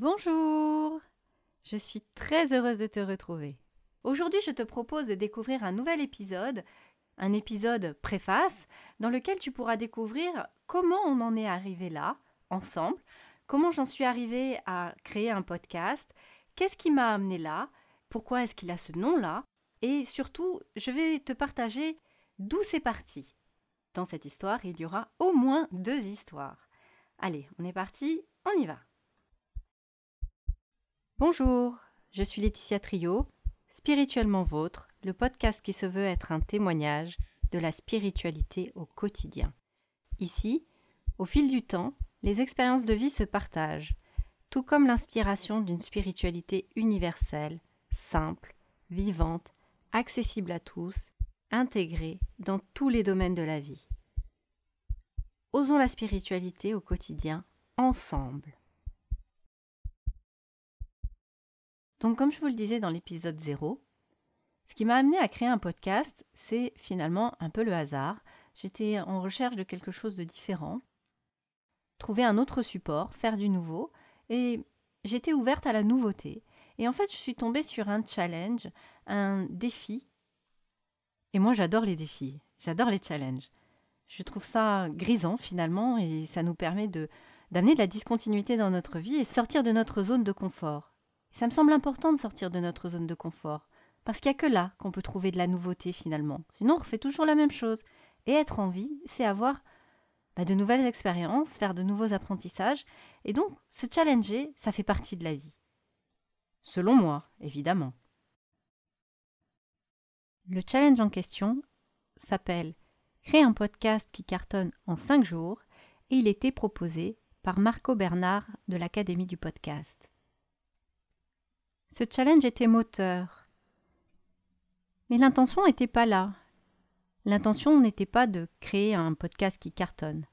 Bonjour Je suis très heureuse de te retrouver. Aujourd'hui, je te propose de découvrir un nouvel épisode, un épisode préface, dans lequel tu pourras découvrir comment on en est arrivé là, ensemble, comment j'en suis arrivée à créer un podcast, qu'est-ce qui m'a amené là, pourquoi est-ce qu'il a ce nom-là, et surtout, je vais te partager d'où c'est parti. Dans cette histoire, il y aura au moins deux histoires. Allez, on est parti, on y va. Bonjour, je suis Laetitia Trio, Spirituellement Vôtre, le podcast qui se veut être un témoignage de la spiritualité au quotidien. Ici, au fil du temps, les expériences de vie se partagent, tout comme l'inspiration d'une spiritualité universelle, simple, vivante, accessible à tous, intégrée dans tous les domaines de la vie. Osons la spiritualité au quotidien ensemble. Donc comme je vous le disais dans l'épisode 0, ce qui m'a amené à créer un podcast, c'est finalement un peu le hasard. J'étais en recherche de quelque chose de différent, trouver un autre support, faire du nouveau, et j'étais ouverte à la nouveauté. Et en fait, je suis tombée sur un challenge, un défi. Et moi, j'adore les défis, j'adore les challenges. Je trouve ça grisant finalement, et ça nous permet de d'amener de la discontinuité dans notre vie et sortir de notre zone de confort. Ça me semble important de sortir de notre zone de confort, parce qu'il n'y a que là qu'on peut trouver de la nouveauté finalement. Sinon, on refait toujours la même chose. Et être en vie, c'est avoir bah, de nouvelles expériences, faire de nouveaux apprentissages, et donc se challenger, ça fait partie de la vie. Selon moi, évidemment. Le challenge en question s'appelle Créer un podcast qui cartonne en 5 jours et il était proposé par Marco Bernard de l'Académie du podcast. Ce challenge était moteur. Mais l'intention n'était pas là. L'intention n'était pas de créer un podcast qui cartonne.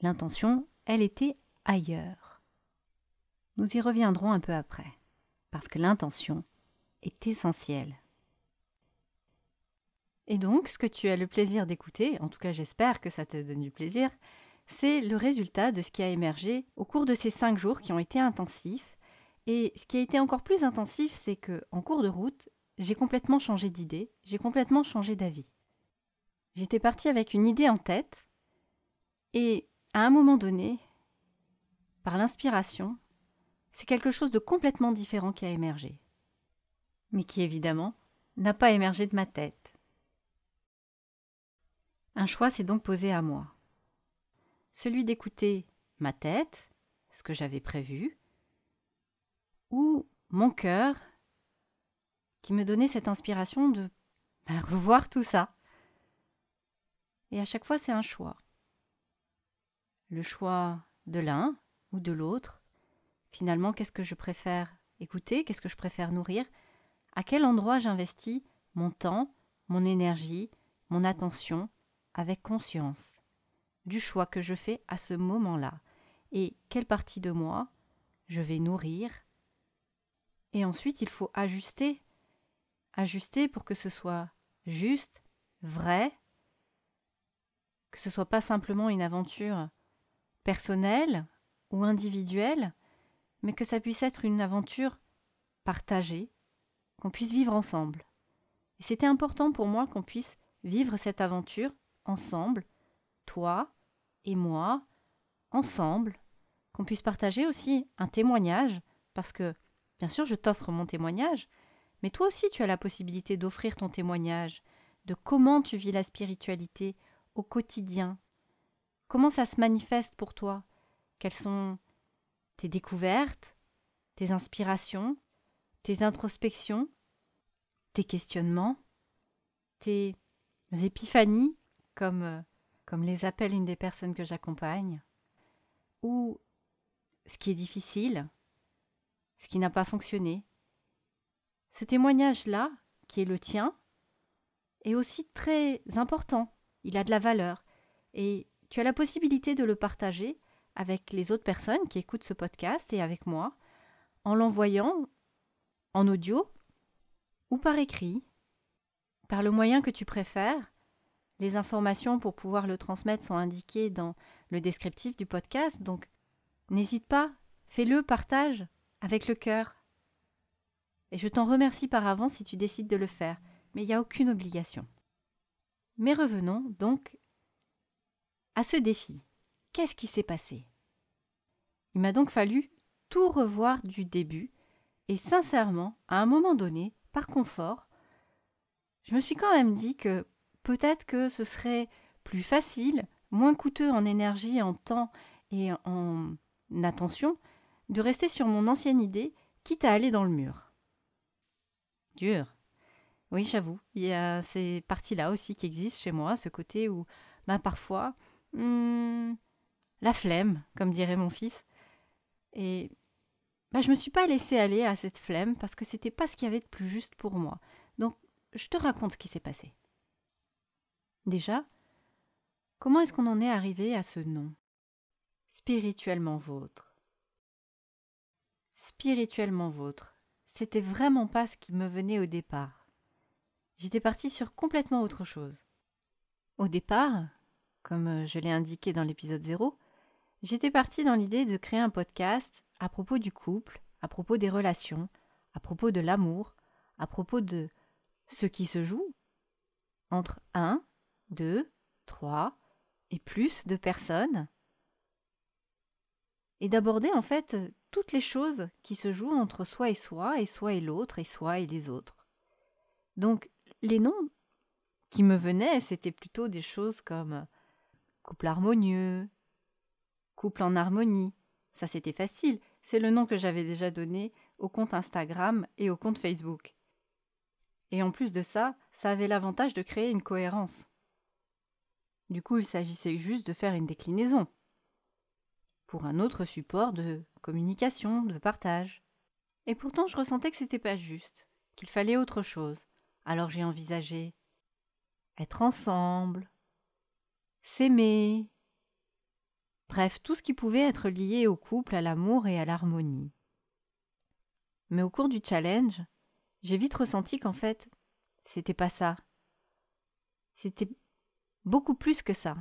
L'intention, elle était ailleurs. Nous y reviendrons un peu après, parce que l'intention est essentielle. Et donc, ce que tu as le plaisir d'écouter, en tout cas j'espère que ça te donne du plaisir, c'est le résultat de ce qui a émergé au cours de ces cinq jours qui ont été intensifs et ce qui a été encore plus intensif, c'est que en cours de route, j'ai complètement changé d'idée, j'ai complètement changé d'avis. J'étais partie avec une idée en tête, et à un moment donné, par l'inspiration, c'est quelque chose de complètement différent qui a émergé. Mais qui évidemment n'a pas émergé de ma tête. Un choix s'est donc posé à moi. Celui d'écouter ma tête, ce que j'avais prévu, ou mon cœur qui me donnait cette inspiration de bah, revoir tout ça. Et à chaque fois, c'est un choix. Le choix de l'un ou de l'autre. Finalement, qu'est-ce que je préfère écouter? Qu'est-ce que je préfère nourrir? À quel endroit j'investis mon temps, mon énergie, mon attention avec conscience du choix que je fais à ce moment-là? Et quelle partie de moi je vais nourrir et ensuite, il faut ajuster. Ajuster pour que ce soit juste, vrai, que ce soit pas simplement une aventure personnelle ou individuelle, mais que ça puisse être une aventure partagée, qu'on puisse vivre ensemble. Et c'était important pour moi qu'on puisse vivre cette aventure ensemble, toi et moi, ensemble, qu'on puisse partager aussi un témoignage, parce que Bien sûr, je t'offre mon témoignage, mais toi aussi tu as la possibilité d'offrir ton témoignage de comment tu vis la spiritualité au quotidien. Comment ça se manifeste pour toi? Quelles sont tes découvertes, tes inspirations, tes introspections, tes questionnements, tes épiphanies, comme, euh, comme les appelle une des personnes que j'accompagne, ou ce qui est difficile, ce qui n'a pas fonctionné. Ce témoignage-là, qui est le tien, est aussi très important, il a de la valeur, et tu as la possibilité de le partager avec les autres personnes qui écoutent ce podcast et avec moi, en l'envoyant en audio ou par écrit, par le moyen que tu préfères. Les informations pour pouvoir le transmettre sont indiquées dans le descriptif du podcast, donc n'hésite pas fais-le partage avec le cœur. Et je t'en remercie par avance si tu décides de le faire, mais il n'y a aucune obligation. Mais revenons donc à ce défi. Qu'est-ce qui s'est passé? Il m'a donc fallu tout revoir du début, et sincèrement, à un moment donné, par confort, je me suis quand même dit que peut-être que ce serait plus facile, moins coûteux en énergie, en temps et en attention, de rester sur mon ancienne idée, quitte à aller dans le mur. Dur. Oui, j'avoue, il y a ces parties-là aussi qui existent chez moi, ce côté où, bah, parfois, hmm, la flemme, comme dirait mon fils. Et bah, je me suis pas laissée aller à cette flemme parce que c'était pas ce qu'il y avait de plus juste pour moi. Donc, je te raconte ce qui s'est passé. Déjà, comment est-ce qu'on en est arrivé à ce nom? Spirituellement vôtre. Spirituellement vôtre. C'était vraiment pas ce qui me venait au départ. J'étais partie sur complètement autre chose. Au départ, comme je l'ai indiqué dans l'épisode 0, j'étais partie dans l'idée de créer un podcast à propos du couple, à propos des relations, à propos de l'amour, à propos de ce qui se joue entre un, deux, trois et plus de personnes, et d'aborder en fait toutes les choses qui se jouent entre soi et soi, et soi et l'autre, et soi et les autres. Donc les noms qui me venaient, c'était plutôt des choses comme couple harmonieux, couple en harmonie. Ça c'était facile, c'est le nom que j'avais déjà donné au compte Instagram et au compte Facebook. Et en plus de ça, ça avait l'avantage de créer une cohérence. Du coup, il s'agissait juste de faire une déclinaison pour un autre support de communication, de partage. Et pourtant, je ressentais que c'était pas juste, qu'il fallait autre chose. Alors j'ai envisagé être ensemble, s'aimer, bref, tout ce qui pouvait être lié au couple, à l'amour et à l'harmonie. Mais au cours du challenge, j'ai vite ressenti qu'en fait, c'était pas ça. C'était beaucoup plus que ça.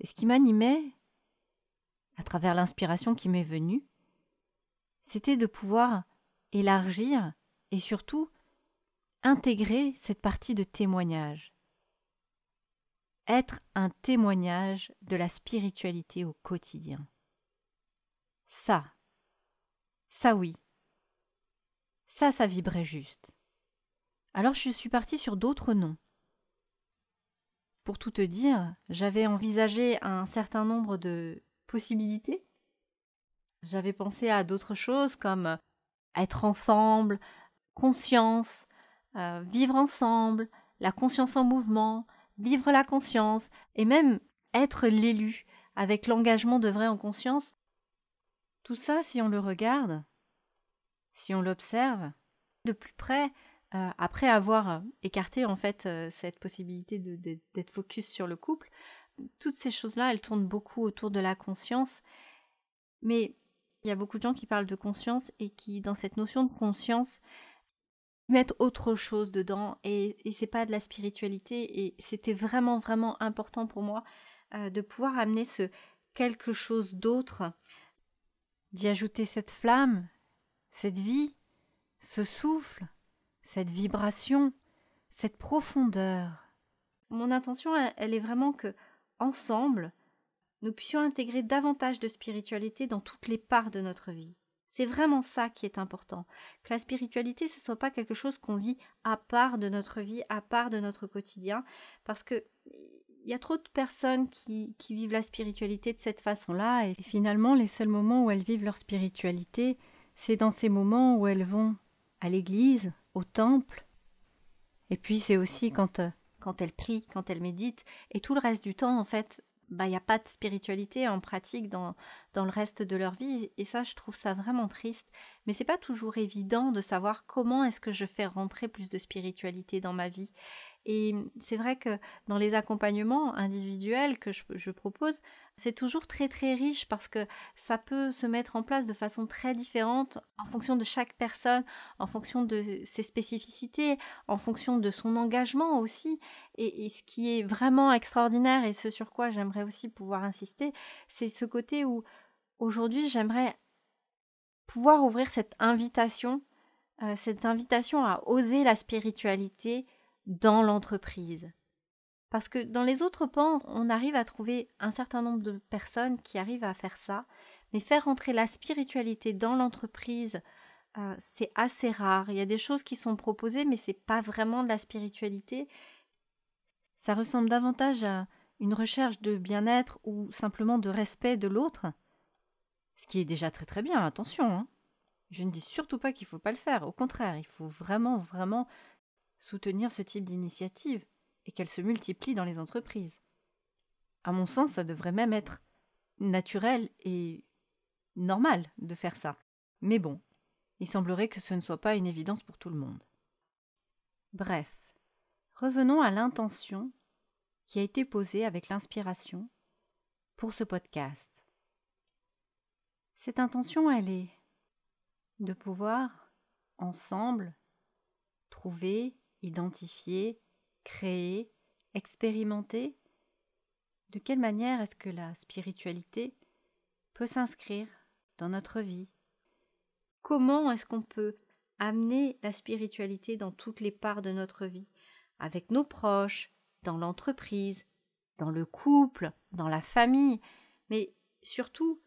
Et ce qui m'animait, à travers l'inspiration qui m'est venue, c'était de pouvoir élargir et surtout intégrer cette partie de témoignage. Être un témoignage de la spiritualité au quotidien. Ça, ça oui, ça, ça vibrait juste. Alors je suis partie sur d'autres noms. Pour tout te dire, j'avais envisagé un certain nombre de possibilités? J'avais pensé à d'autres choses comme être ensemble, conscience, euh, vivre ensemble, la conscience en mouvement, vivre la conscience, et même être l'élu, avec l'engagement de vrai en conscience. Tout ça, si on le regarde, si on l'observe de plus près, euh, après avoir écarté en fait euh, cette possibilité d'être focus sur le couple, toutes ces choses-là, elles tournent beaucoup autour de la conscience. Mais il y a beaucoup de gens qui parlent de conscience et qui, dans cette notion de conscience, mettent autre chose dedans et, et c'est pas de la spiritualité et c'était vraiment vraiment important pour moi euh, de pouvoir amener ce quelque chose d'autre, d'y ajouter cette flamme, cette vie, ce souffle, cette vibration, cette profondeur. Mon intention, elle, est vraiment que, ensemble, nous puissions intégrer davantage de spiritualité dans toutes les parts de notre vie. C'est vraiment ça qui est important. Que la spiritualité, ce ne soit pas quelque chose qu'on vit à part de notre vie, à part de notre quotidien, parce que il y a trop de personnes qui, vivent la spiritualité de cette façon-là, et finalement, les seuls moments où elles vivent leur spiritualité, c'est dans ces moments où elles vont à l'église, au temple, et puis c'est aussi quand, euh, quand elles prient, quand elles méditent, et tout le reste du temps, en fait, bah, il n'y a pas de spiritualité en pratique dans, dans le reste de leur vie, et ça, je trouve ça vraiment triste. Mais c'est pas toujours évident de savoir comment est-ce que je fais rentrer plus de spiritualité dans ma vie. Et c'est vrai que dans les accompagnements individuels que je, propose, c'est toujours très très riche parce que ça peut se mettre en place de façon très différente en fonction de chaque personne, en fonction de ses spécificités, en fonction de son engagement aussi. Et, ce qui est vraiment extraordinaire et ce sur quoi j'aimerais aussi pouvoir insister, c'est ce côté où aujourd'hui, j'aimerais pouvoir ouvrir cette invitation, euh, cette invitation à oser la spiritualité dans l'entreprise. Parce que dans les autres pans, on arrive à trouver un certain nombre de personnes qui arrivent à faire ça, mais faire entrer la spiritualité dans l'entreprise, euh, c'est assez rare. Il y a des choses qui sont proposées, mais c'est pas vraiment de la spiritualité. Ça ressemble davantage à une recherche de bien-être ou simplement de respect de l'autre. Ce qui est déjà très très bien, attention. Hein. Je ne dis surtout pas qu'il ne faut pas le faire. Au contraire, il faut vraiment, vraiment soutenir ce type d'initiative et qu'elle se multiplie dans les entreprises. À mon sens, ça devrait même être naturel et normal de faire ça. Mais bon, il semblerait que ce ne soit pas une évidence pour tout le monde. Bref, revenons à l'intention qui a été posée avec l'inspiration pour ce podcast. Cette intention, elle est de pouvoir, ensemble, trouver, identifier, créer, expérimenter? De quelle manière est-ce que la spiritualité peut s'inscrire dans notre vie? Comment est-ce qu'on peut amener la spiritualité dans toutes les parts de notre vie, avec nos proches, dans l'entreprise, dans le couple, dans la famille, mais surtout,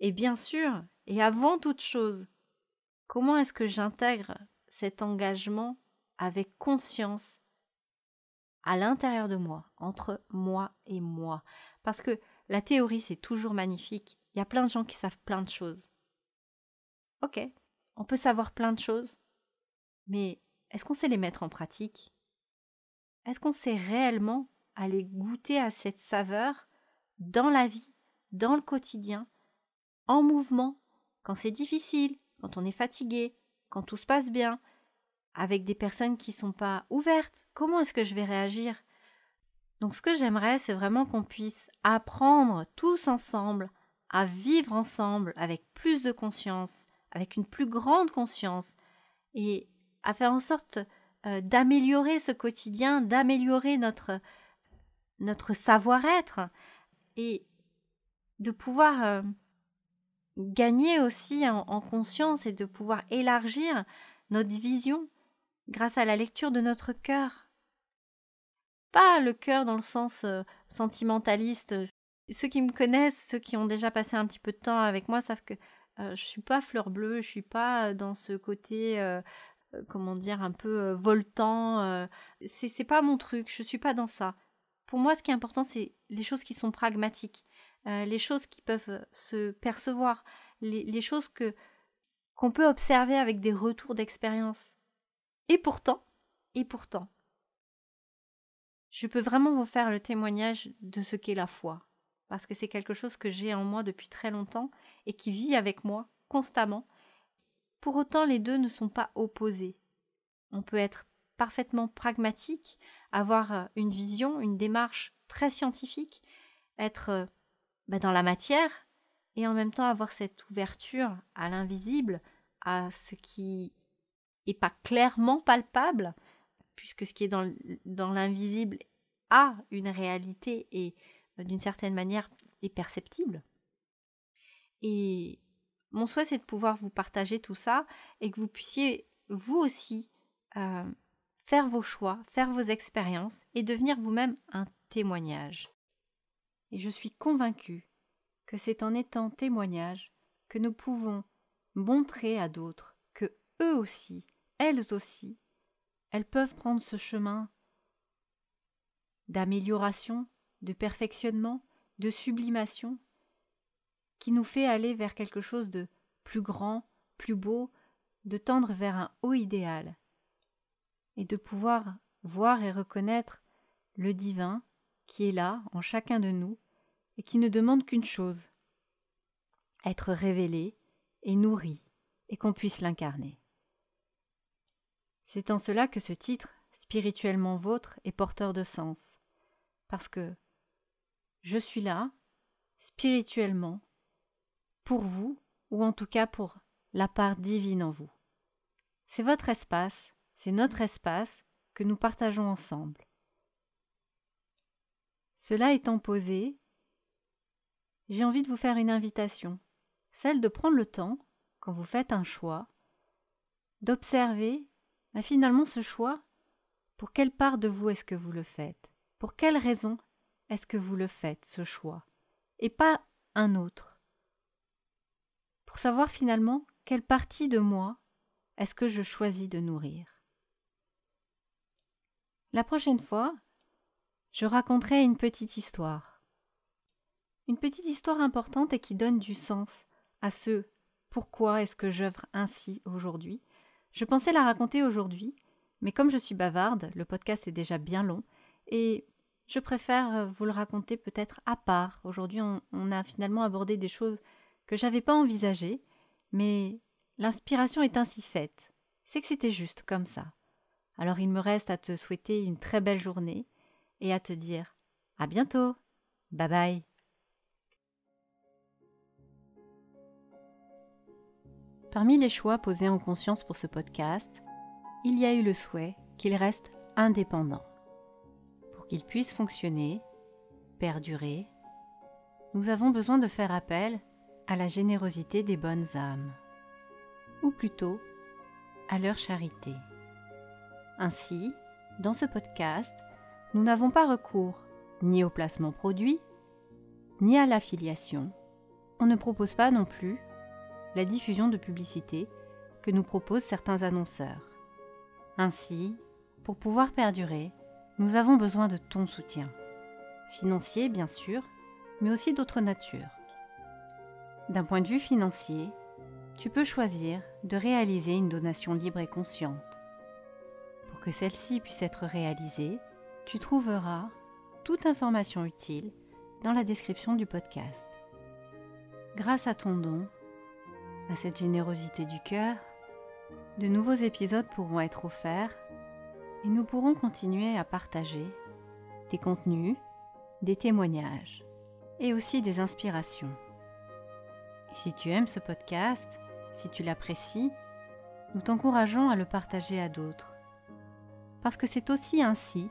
et bien sûr, et avant toute chose, comment est-ce que j'intègre cet engagement avec conscience à l'intérieur de moi, entre moi et moi. Parce que la théorie, c'est toujours magnifique. Il y a plein de gens qui savent plein de choses. Ok, on peut savoir plein de choses, mais est-ce qu'on sait les mettre en pratique? Est-ce qu'on sait réellement aller goûter à cette saveur dans la vie, dans le quotidien, en mouvement, quand c'est difficile, quand on est fatigué, quand tout se passe bien, avec des personnes qui ne sont pas ouvertes, comment est-ce que je vais réagir? Donc ce que j'aimerais, c'est vraiment qu'on puisse apprendre tous ensemble à vivre ensemble avec plus de conscience, avec une plus grande conscience, et à faire en sorte euh, d'améliorer ce quotidien, d'améliorer notre, notre savoir-être, et de pouvoir euh, gagner aussi en conscience et de pouvoir élargir notre vision grâce à la lecture de notre cœur. Pas le cœur dans le sens euh, sentimentaliste. Ceux qui me connaissent, ceux qui ont déjà passé un petit peu de temps avec moi, savent que euh, je suis pas fleur bleue, je suis pas dans ce côté, euh, comment dire, un peu voltant. c'est, c'est pas mon truc, je suis pas dans ça. Pour moi, ce qui est important, c'est les choses qui sont pragmatiques, les choses qui peuvent se percevoir, les, les choses que qu'on peut observer avec des retours d'expérience. Et pourtant, et pourtant, je peux vraiment vous faire le témoignage de ce qu'est la foi, parce que c'est quelque chose que j'ai en moi depuis très longtemps et qui vit avec moi constamment. Pour autant, les deux ne sont pas opposés. On peut être parfaitement pragmatique, avoir euh, une vision, une démarche très scientifique, être euh, bah, dans la matière, et en même temps avoir cette ouverture à l'invisible, à ce qui pas clairement palpable, puisque ce qui est dans, l'invisible a une réalité et euh, d'une certaine manière est perceptible. Et mon souhait, c'est de pouvoir vous partager tout ça et que vous puissiez, vous aussi, euh, faire vos choix, faire vos expériences et devenir vous-même un témoignage. Et je suis convaincue que c'est en étant témoignage que nous pouvons montrer à d'autres eux aussi elles aussi, elles peuvent prendre ce chemin d'amélioration, de perfectionnement, de sublimation, qui nous fait aller vers quelque chose de plus grand, plus beau, de tendre vers un haut idéal, et de pouvoir voir et reconnaître le divin qui est là en chacun de nous et qui ne demande qu'une chose être révélé et nourri et qu'on puisse l'incarner. C'est en cela que ce titre, spirituellement vôtre, est porteur de sens. Parce que je suis là, spirituellement, pour vous, ou en tout cas pour la part divine en vous. C'est votre espace, c'est notre espace que nous partageons ensemble. Cela étant posé, j'ai envie de vous faire une invitation celle de prendre le temps, quand vous faites un choix, d'observer mais finalement ce choix, pour quelle part de vous est-ce que vous le faites? Pour quelle raison est-ce que vous le faites, ce choix? Et pas un autre. Pour savoir finalement quelle partie de moi est-ce que je choisis de nourrir. La prochaine fois, je raconterai une petite histoire. Une petite histoire importante et qui donne du sens à ce pourquoi est-ce que j'œuvre ainsi aujourd'hui je pensais la raconter aujourd'hui, mais comme je suis bavarde, le podcast est déjà bien long, et je préfère euh, vous le raconter peut-être à part. Aujourd'hui, on, a finalement abordé des choses que j'avais pas envisagées, mais l'inspiration est ainsi faite. C'est que c'était juste comme ça. Alors il me reste à te souhaiter une très belle journée et à te dire à bientôt. Bye bye. Parmi les choix posés en conscience pour ce podcast, il y a eu le souhait qu'il reste indépendant. Pour qu'il puisse fonctionner, perdurer, nous avons besoin de faire appel à la générosité des bonnes âmes, ou plutôt à leur charité. Ainsi, dans ce podcast, nous n'avons pas recours ni au placement produit, ni à l'affiliation. On ne propose pas non plus la diffusion de publicité que nous proposent certains annonceurs. Ainsi, pour pouvoir perdurer, nous avons besoin de ton soutien. Financier, bien sûr, mais aussi d'autres natures. D'un point de vue financier, tu peux choisir de réaliser une donation libre et consciente. Pour que celle-ci puisse être réalisée, tu trouveras toute information utile dans la description du podcast. Grâce à ton don, à cette générosité du cœur, de nouveaux épisodes pourront être offerts et nous pourrons continuer à partager des contenus, des témoignages et aussi des inspirations. Si tu aimes ce podcast, si tu l'apprécies, nous t'encourageons à le partager à d'autres. Parce que c'est aussi ainsi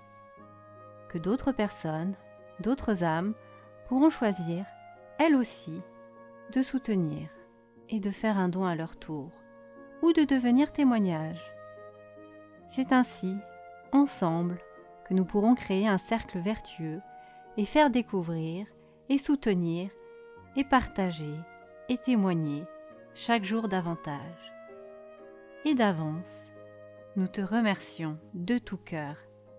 que d'autres personnes, d'autres âmes pourront choisir, elles aussi, de soutenir et de faire un don à leur tour, ou de devenir témoignage. C'est ainsi, ensemble, que nous pourrons créer un cercle vertueux et faire découvrir et soutenir et partager et témoigner chaque jour davantage. Et d'avance, nous te remercions de tout cœur,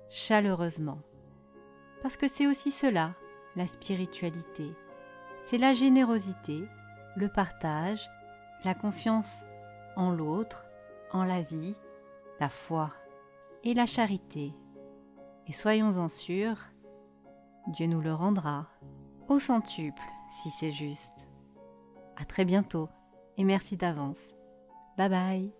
chaleureusement, parce que c'est aussi cela, la spiritualité, c'est la générosité, le partage la confiance en l'autre, en la vie, la foi et la charité. Et soyons-en sûrs, Dieu nous le rendra au centuple si c'est juste. À très bientôt et merci d'avance. Bye bye.